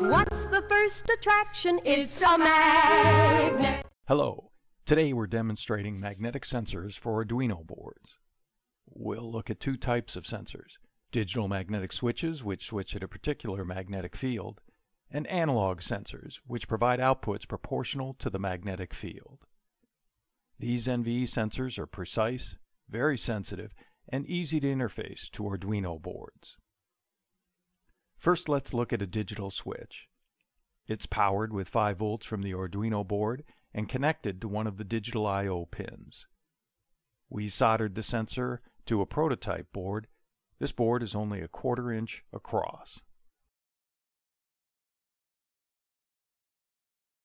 What's the first attraction? It's a magnet. Hello. Today we're demonstrating magnetic sensors for Arduino boards. We'll look at two types of sensors. Digital magnetic switches, which switch at a particular magnetic field, and analog sensors, which provide outputs proportional to the magnetic field. These NVE sensors are precise, very sensitive, and easy to interface to Arduino boards. First, let's look at a digital switch. It's powered with 5 volts from the Arduino board and connected to one of the digital I.O. pins. We soldered the sensor to a prototype board. This board is only a quarter inch across.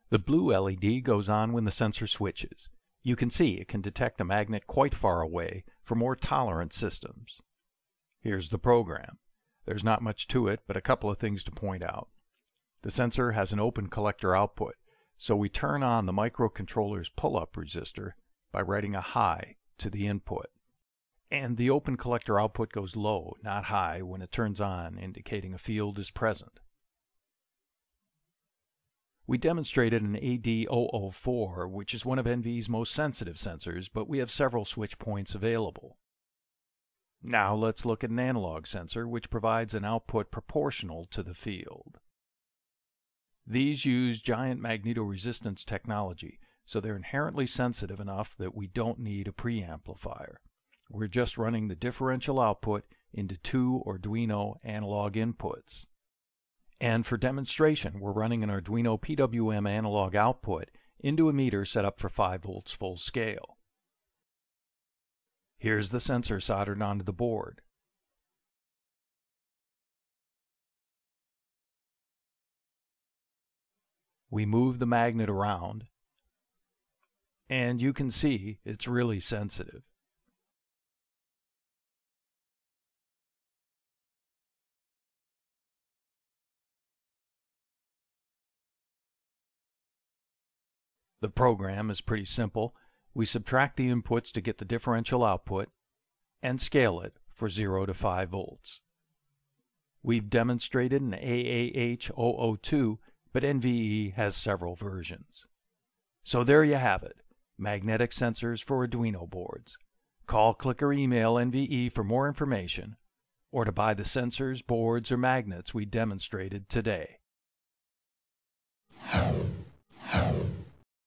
The blue LED goes on when the sensor switches. You can see it can detect a magnet quite far away for more tolerant systems. Here's the program. There's not much to it, but a couple of things to point out. The sensor has an open collector output, so we turn on the microcontroller's pull-up resistor by writing a high to the input. And the open collector output goes low, not high, when it turns on, indicating a field is present. We demonstrated an AD004, which is one of NVE's most sensitive sensors, but we have several switch points available. Now let's look at an analog sensor which provides an output proportional to the field. These use giant magnetoresistance technology, so they're inherently sensitive enough that we don't need a preamplifier. We're just running the differential output into two Arduino analog inputs. And for demonstration, we're running an Arduino PWM analog output into a meter set up for 5 volts full scale. Here's the sensor soldered onto the board. We move the magnet around, and you can see it's really sensitive. The program is pretty simple. We subtract the inputs to get the differential output and scale it for 0 to 5 volts. We've demonstrated an AAH002, but NVE has several versions. So there you have it, magnetic sensors for Arduino boards. Call, click, or email NVE for more information or to buy the sensors, boards, or magnets we demonstrated today.